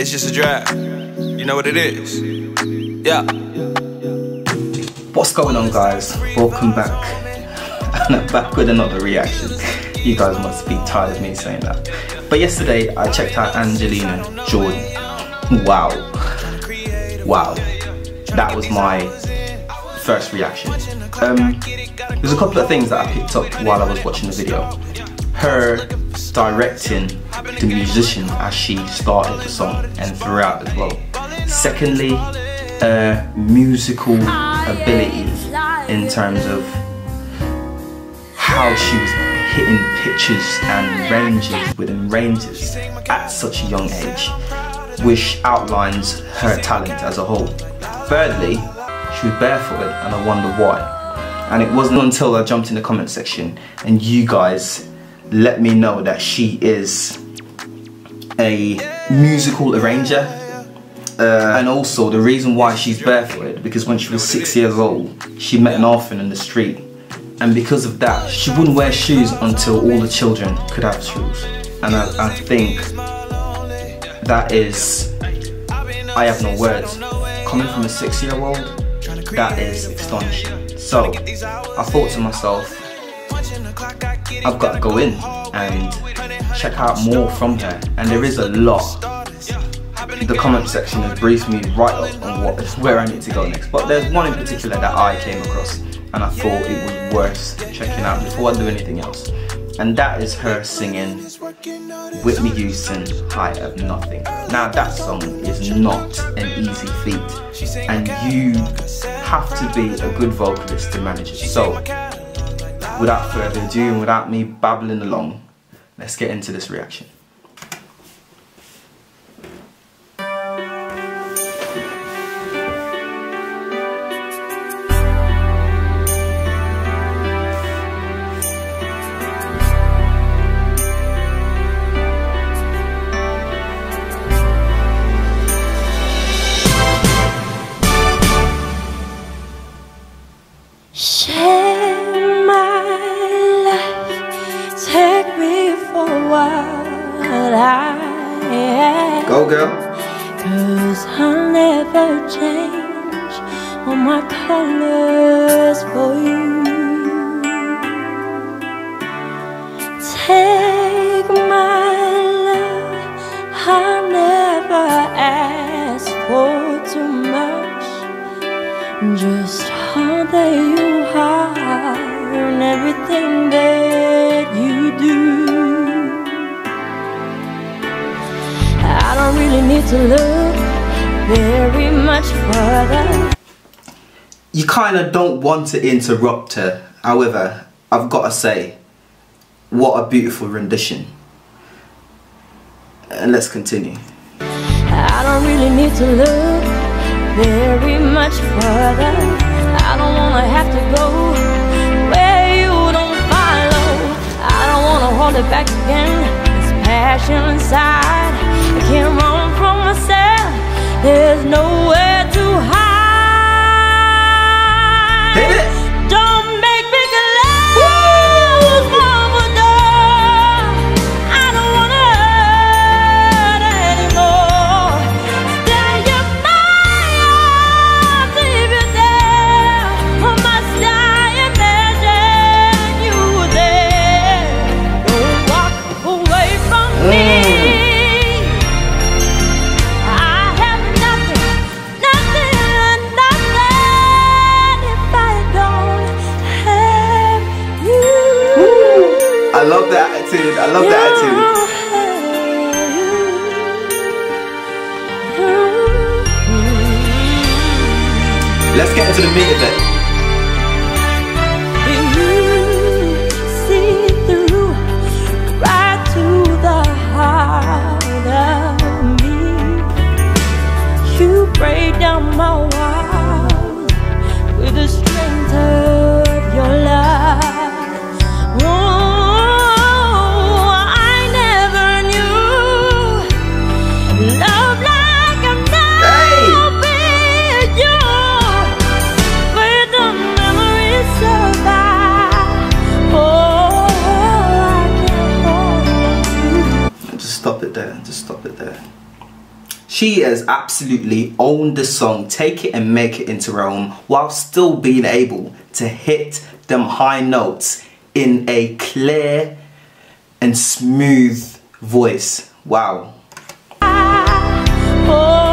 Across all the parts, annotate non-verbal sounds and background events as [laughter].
It's just a draft. You know what it is. Yeah. What's going on guys? Welcome back. And [laughs] I'm back with another reaction. You guys must be tired of me saying that. But yesterday I checked out Angelina Jordan. Wow. Wow. That was my first reaction. Um, there's a couple of things that I picked up while I was watching the video. Her directing the musician as she started the song and throughout as well. Secondly, uh, musical ability in terms of how she was hitting pitches and ranges within ranges at such a young age, which outlines her talent as a whole. Thirdly, she was barefooted and I wonder why. And it wasn't until I jumped in the comment section and you guys let me know that she is a musical arranger. Uh, and also the reason why she's barefooted because when she was six years old she met an orphan in the street. And because of that she wouldn't wear shoes until all the children could have shoes. And I, I think that is I have no words. Coming from a six year old that is astonishing. So I thought to myself I've got to go in and check out more from her and there is a lot. The comment section has briefed me right up on what where I need to go next but there's one in particular that I came across and I thought it was worth checking out before I do anything else and that is her singing Whitney Houston I Have Nothing. Now that song is not an easy feat and you have to be a good vocalist to manage it. So without further ado and without me babbling along, let's get into this reaction. Cause I'll never change all my colors for you. Take my love, I'll never ask for too much. Just all that you are and everything that need to look very much further. You kind of don't want to interrupt her. However, I've got to say, what a beautiful rendition. And let's continue. I don't really need to look very much further. I don't wanna have to go where you don't follow. I don't wanna hold it back again. This passion inside, I can't myself. There's no to love the attitude. I love the attitude. Let's get into the meat of it. There. Just stop it there. She has absolutely owned the song, take it and make it into own, while still being able to hit them high notes in a clear and smooth voice. Wow. I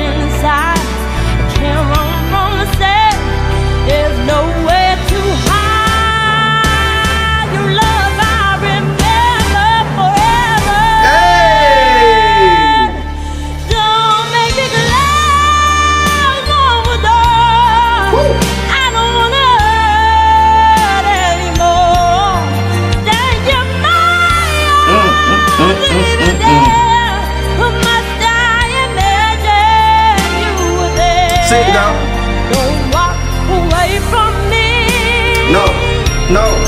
Smash inside. Now. Don't walk away from me. No, no.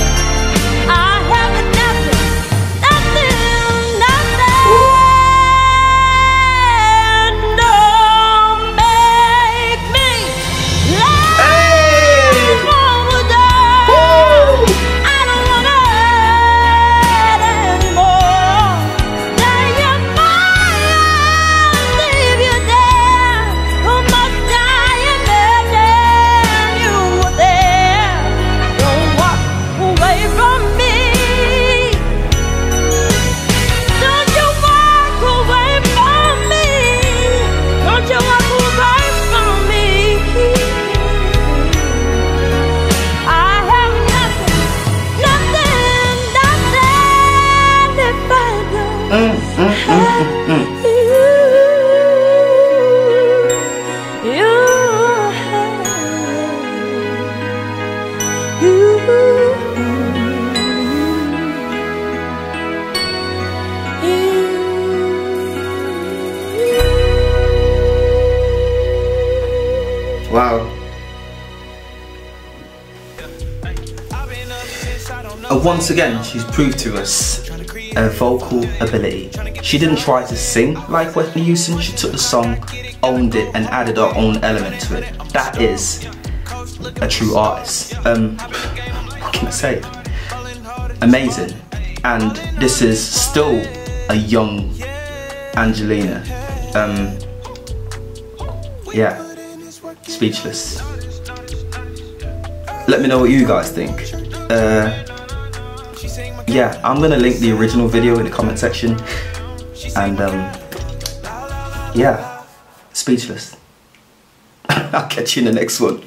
Wow. And once again, she's proved to us her vocal ability. She didn't try to sing like Whitney Houston, she took the song, owned it, and added her own element to it. That is a true artist. Um, what can I say? Amazing. And this is still a young Angelina. Um, yeah, speechless. Let me know what you guys think. Uh, yeah, I'm gonna link the original video in the comment section. And um, yeah, speechless. [laughs] I'll catch you in the next one.